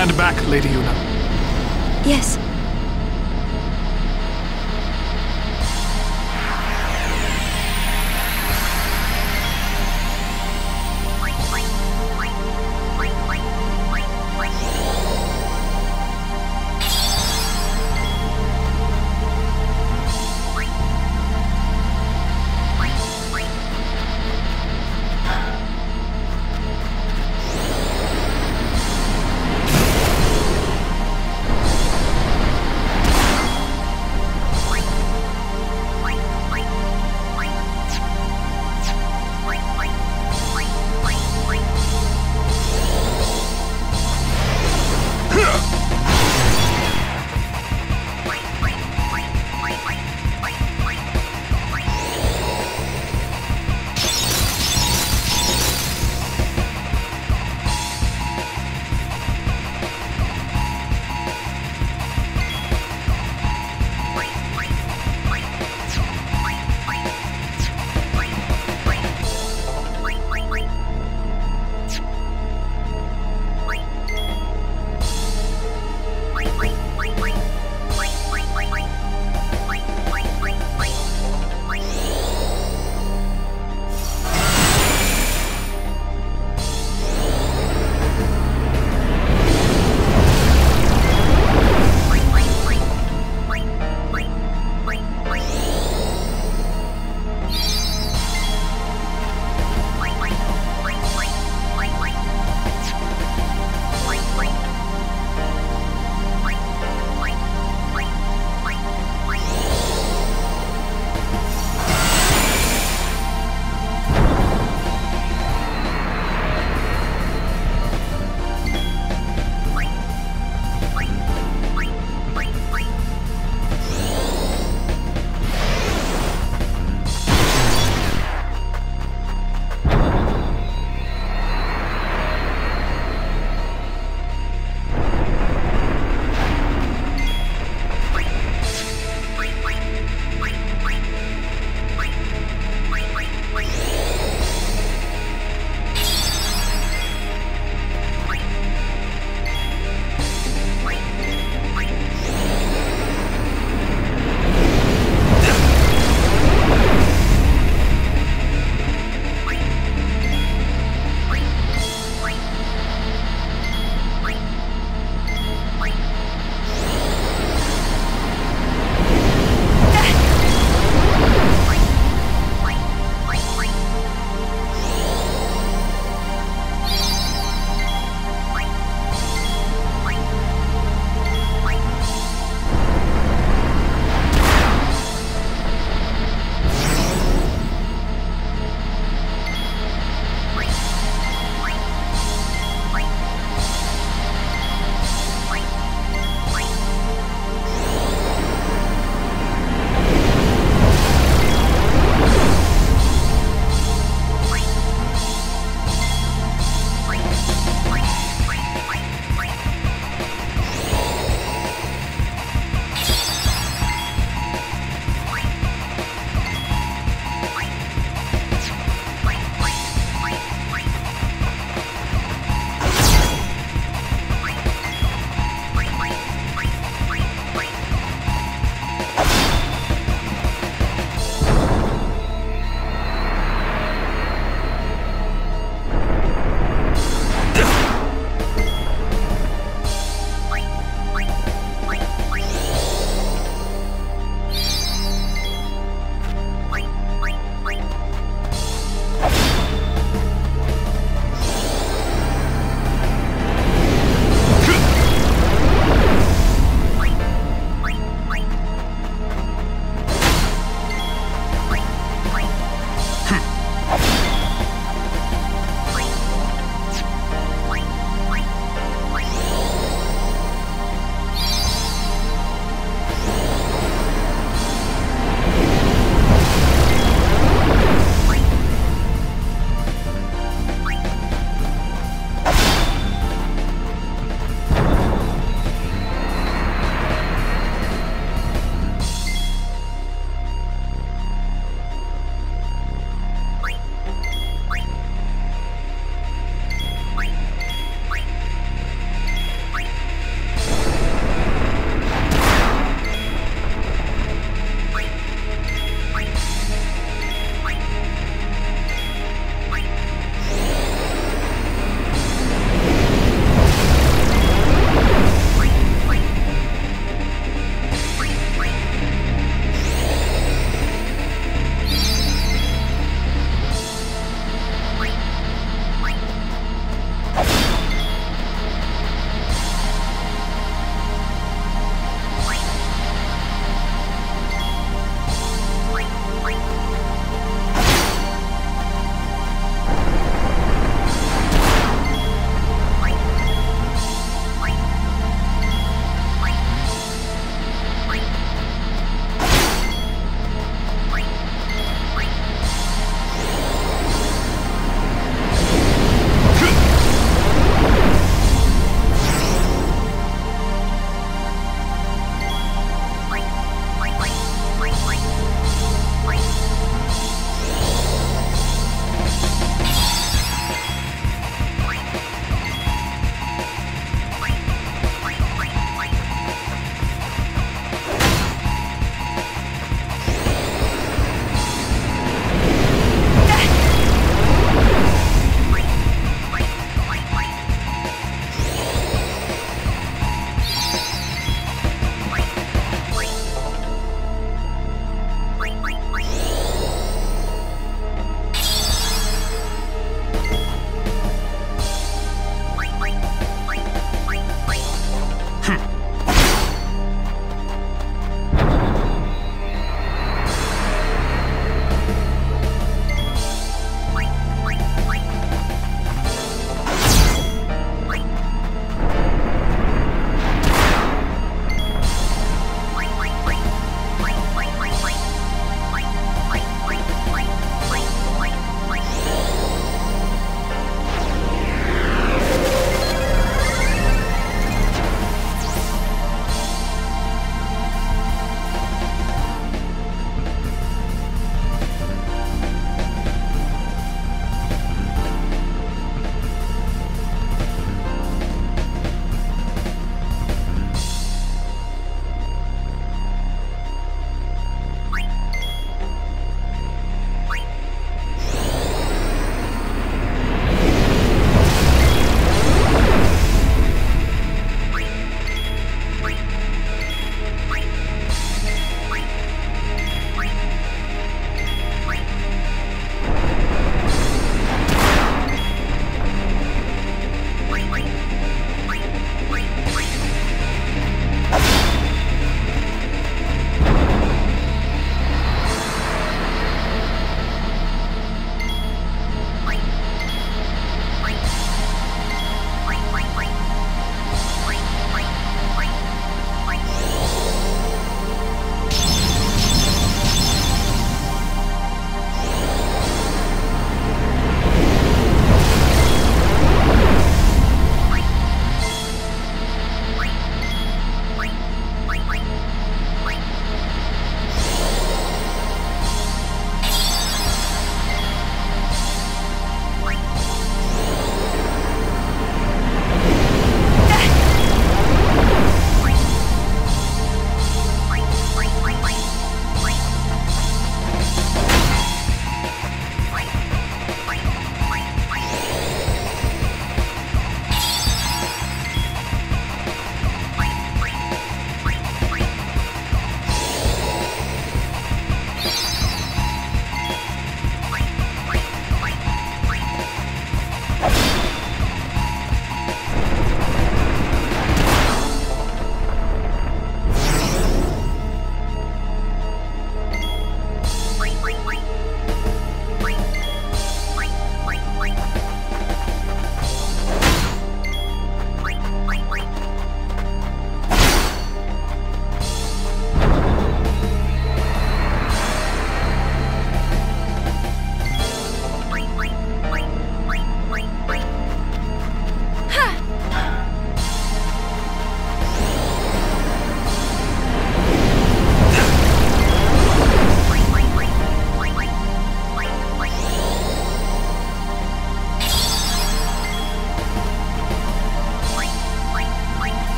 Stand back, Lady Yuna. Yes.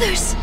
Others!